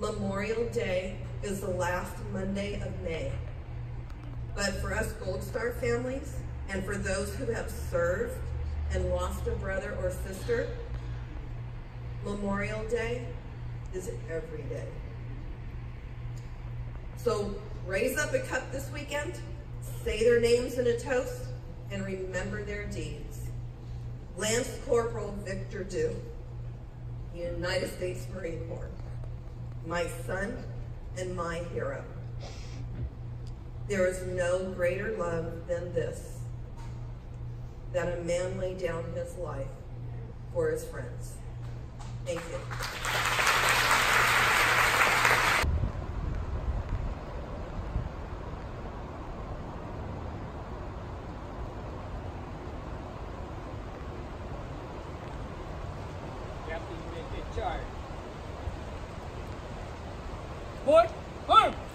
Memorial Day is the last Monday of May. But for us Gold Star families, and for those who have served and lost a brother or sister, Memorial Day is every day. So raise up a cup this weekend, say their names in a toast, and remember their deeds. Lance Corporal Victor Dew, United States Marine Corps, my son and my hero. There is no greater love than this, that a man lay down his life for his friends. Thank you. Captain, you may. Boy, arm!